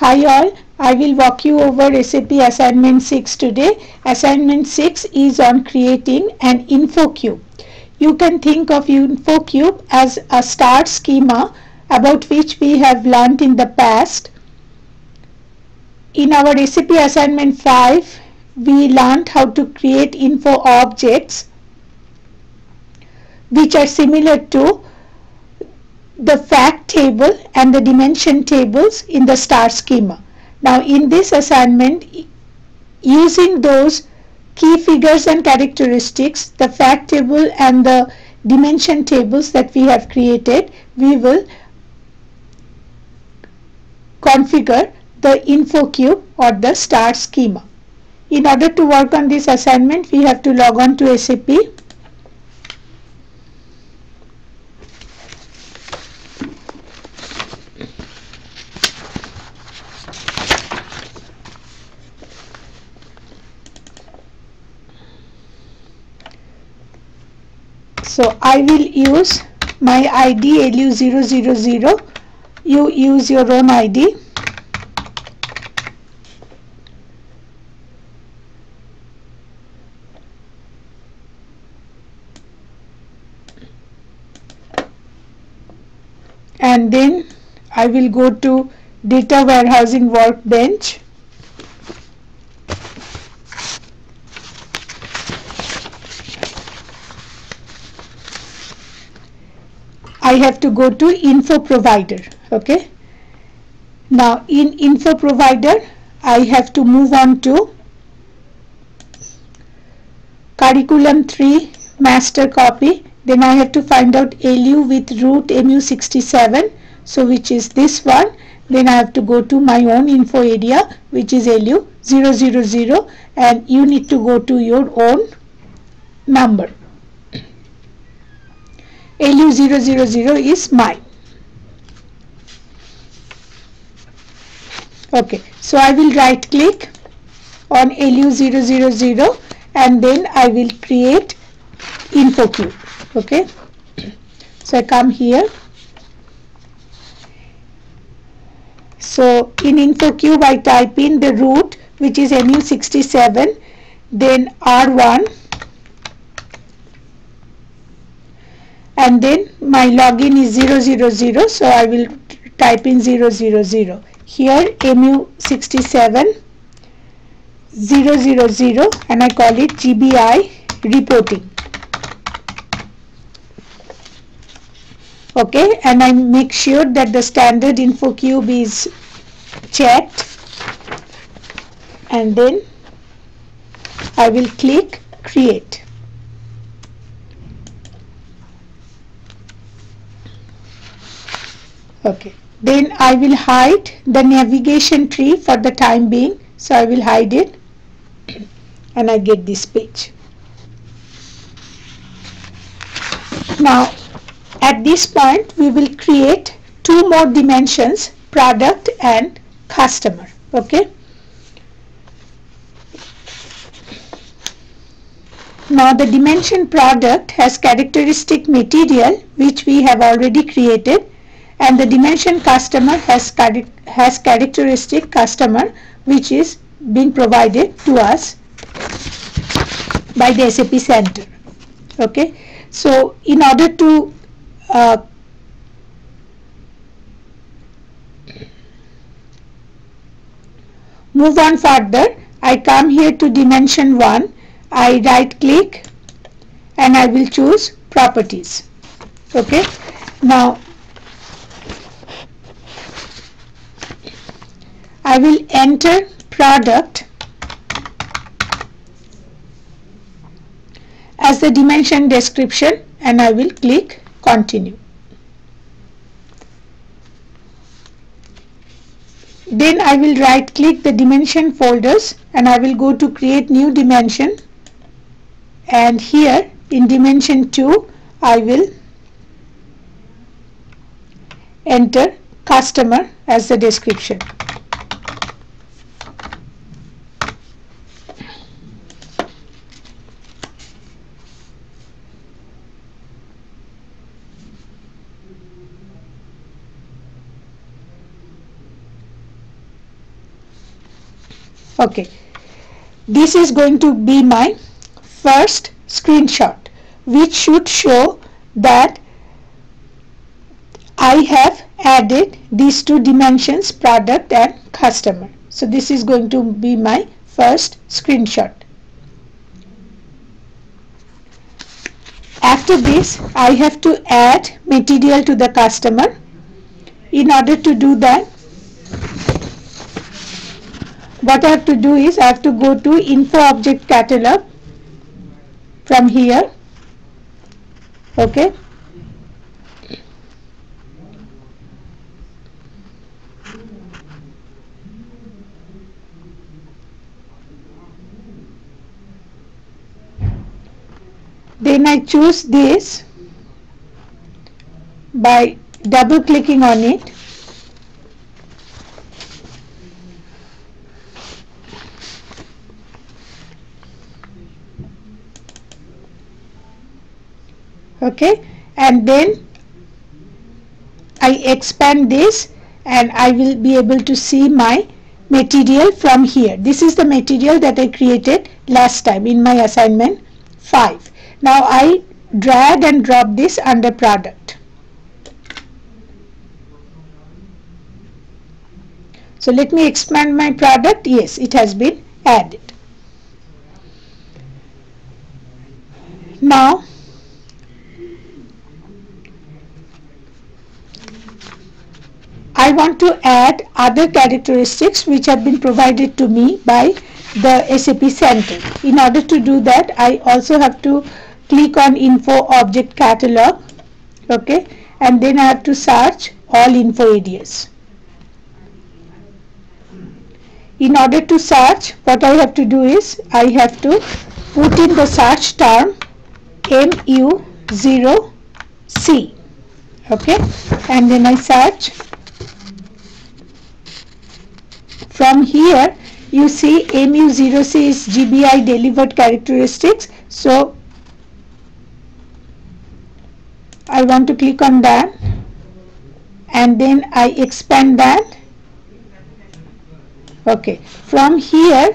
Hi all, I will walk you over SAP assignment 6 today. Assignment 6 is on creating an info cube. You can think of info cube as a star schema about which we have learned in the past. In our SAP assignment 5, we learned how to create info objects which are similar to the fact table and the dimension tables in the star schema. Now in this assignment using those key figures and characteristics the fact table and the dimension tables that we have created we will configure the info cube or the star schema. In order to work on this assignment we have to log on to SAP So I will use my ID LU000. You use your own ID. And then I will go to data warehousing workbench I have to go to info provider okay? Now in info provider I have to move on to curriculum 3 master copy. Then I have to find out LU with root MU67 so which is this one. Then I have to go to my own info area which is LU 000 and you need to go to your own number LU000 is mine. Okay, so I will right click on LU000 and then I will create info cube. Okay, so I come here. So in info cube I type in the root which is MU67 then R1 and then my login is 000 so I will type in 000 here mu67 000 and I call it GBI reporting. Okay and I make sure that the standard info cube is checked. And then I will click create okay. Then I will hide the navigation tree for the time being. So I will hide it and I get this page. Now at this point we will create two more dimensions product and customer. Okay. Now the dimension product has characteristic material which we have already created and the dimension customer has, has characteristic customer which is being provided to us by the SAP center. Okay? So in order to uh, move on further I come here to dimension 1 I right click and I will choose properties. Okay? Now I will enter product as the dimension description and I will click continue. Then I will right click the dimension folders and I will go to create new dimension and here in dimension 2 I will enter customer as the description. Okay. This is going to be my first screenshot which should show that I have added these two dimensions product and customer. So this is going to be my first screenshot. After this I have to add material to the customer. In order to do that what I have to do is I have to go to info object catalog from here. Okay. Then I choose this by double clicking on it okay? And then I expand this and I will be able to see my material from here. This is the material that I created last time in my assignment 5 now I drag and drop this under product. So let me expand my product. Yes it has been added. Now want to add other characteristics which have been provided to me by the SAP Center. In order to do that, I also have to click on Info Object Catalog, okay, and then I have to search all info areas. In order to search, what I have to do is I have to put in the search term MU0C, okay, and then I search From here you see MU0C is GBI delivered characteristics. So I want to click on that and then I expand that. Okay. From here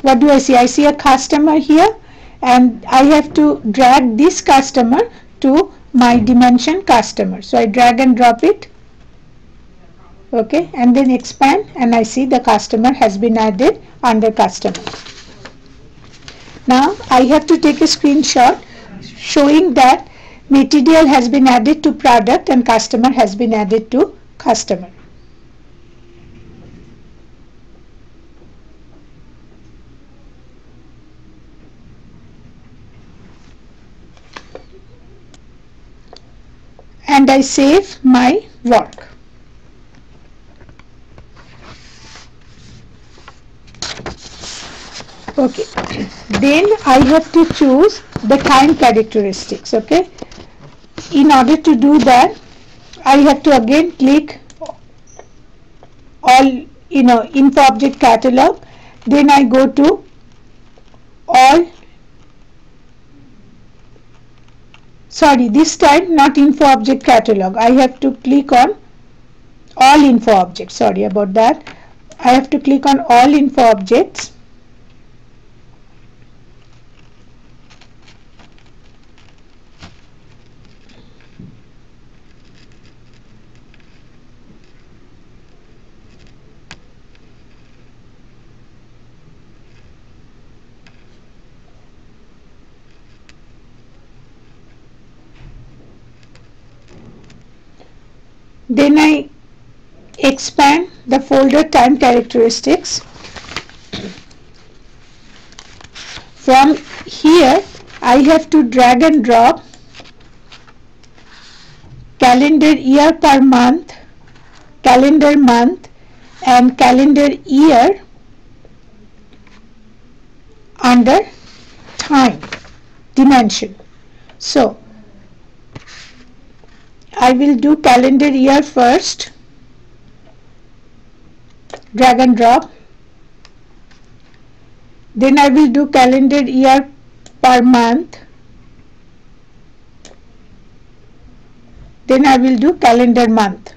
what do I see? I see a customer here and I have to drag this customer to my dimension customer. So I drag and drop it okay and then expand and I see the customer has been added under customer. Now I have to take a screenshot showing that material has been added to product and customer has been added to customer. And I save my work okay. Then I have to choose the time characteristics okay? In order to do that I have to again click all you know info object catalog. Then I go to all sorry this time not info object catalog. I have to click on all info objects. Sorry about that. I have to click on all info objects Then I expand the folder time characteristics. From here I have to drag and drop calendar year per month, calendar month and calendar year under time dimension. So I will do calendar year first. Drag and drop. Then I will do calendar year per month. Then I will do calendar month.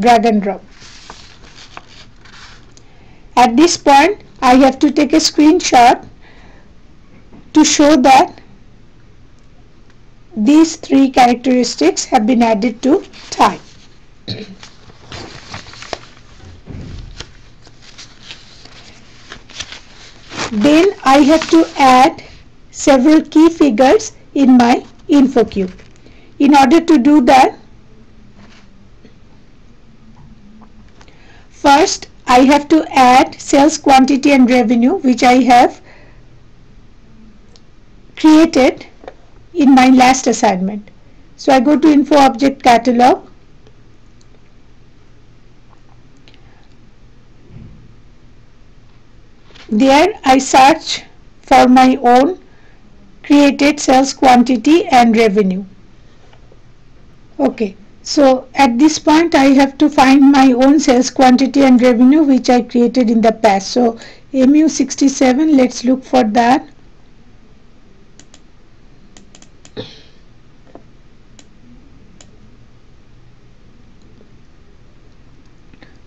Drag and drop. At this point I have to take a screenshot to show that these three characteristics have been added to type. then I have to add several key figures in my InfoCube. In order to do that, first I have to add sales quantity and revenue which I have created in my last assignment. So I go to info object catalog. There I search for my own created sales quantity and revenue. Okay so at this point I have to find my own sales quantity and revenue which I created in the past. So MU67 let's look for that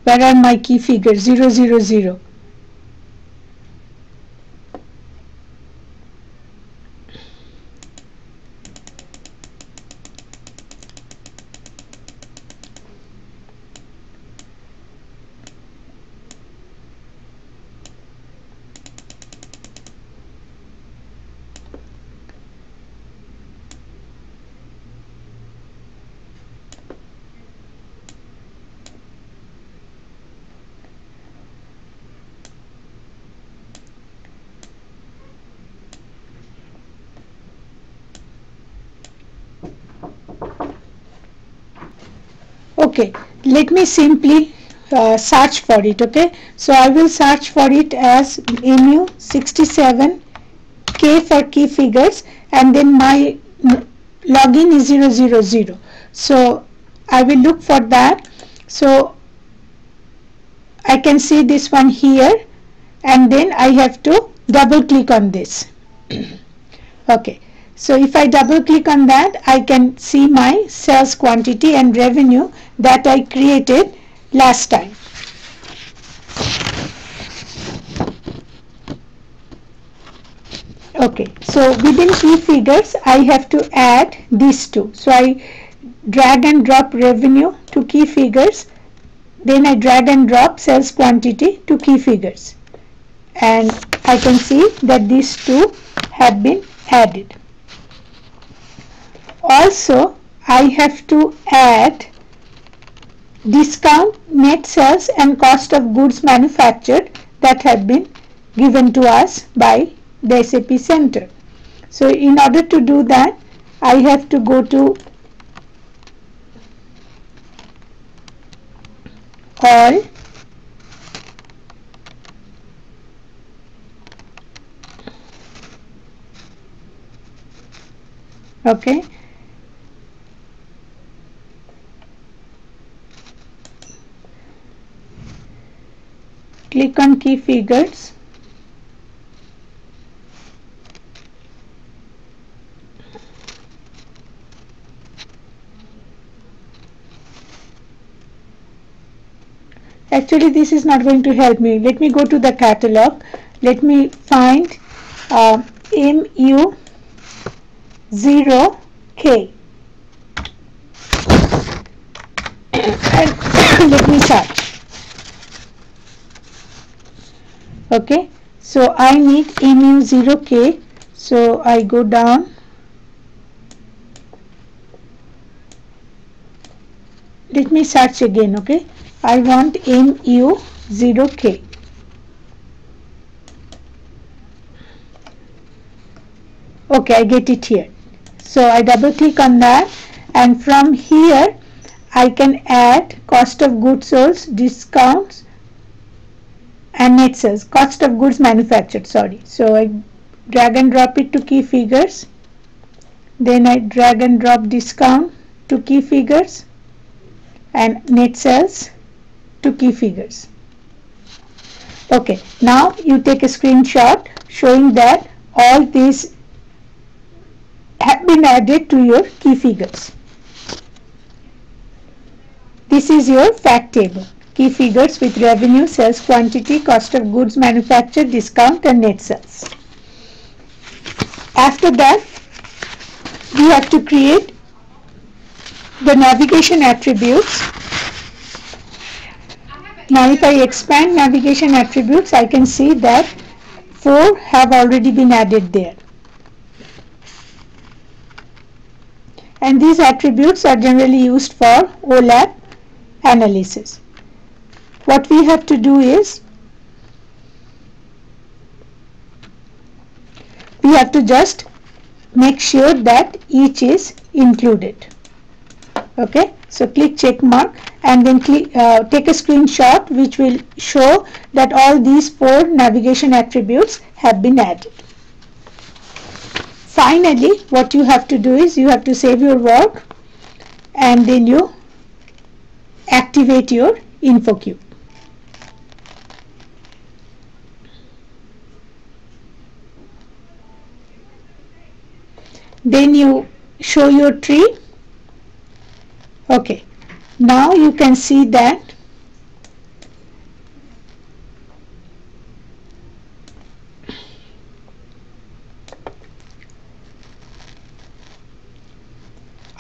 where are my key figures 000 okay let me simply uh, search for it okay? So I will search for it as mu67 k for key figures and then my login is 000 so I will look for that. So I can see this one here and then I have to double click on this. Okay so if I double click on that I can see my sales quantity and revenue that I created last time. Okay, so within key figures I have to add these two. So I drag and drop revenue to key figures then I drag and drop sales quantity to key figures and I can see that these two have been added also I have to add discount net sales and cost of goods manufactured that have been given to us by the SAP center. So in order to do that I have to go to all okay click on key figures. Actually this is not going to help me. Let me go to the catalog. Let me find uh, mu0k and let me search okay? So I need mu0k so I go down. Let me search again okay? I want mu0k okay I get it here. So I double click on that. And from here I can add cost of goods sold discounts and it says cost of goods manufactured sorry. So I drag and drop it to key figures. Then I drag and drop discount to key figures. And net sales to key figures. Okay now you take a screenshot showing that all these have been added to your key figures. This is your fact table key figures with revenue, sales quantity, cost of goods manufactured, discount and net sales. After that, we have to create the navigation attributes. Now if I expand navigation attributes, I can see that 4 have already been added there. And these attributes are generally used for OLAP analysis. What we have to do is we have to just make sure that each is included. Okay? So click check mark and then click, uh, take a screenshot which will show that all these four navigation attributes have been added. Finally what you have to do is you have to save your work and then you activate your info InfoCube then you show your tree. Okay. Now you can see that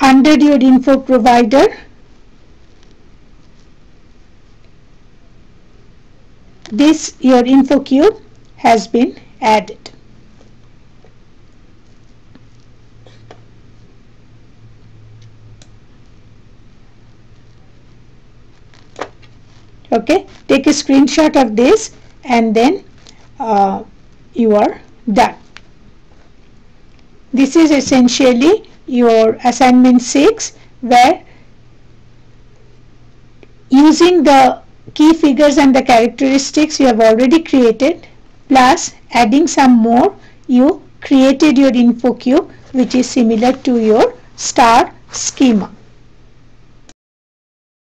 under your info provider this your info cube has been added okay? Take a screenshot of this and then uh, you are done. This is essentially your assignment 6 where using the key figures and the characteristics you have already created plus adding some more you created your info cube which is similar to your star schema